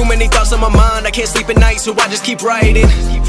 Too many thoughts on my mind, I can't sleep at night, so I just keep writing.